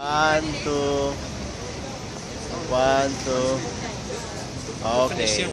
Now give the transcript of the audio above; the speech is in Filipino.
One, two. One, two. Okay.